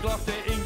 Gloucester,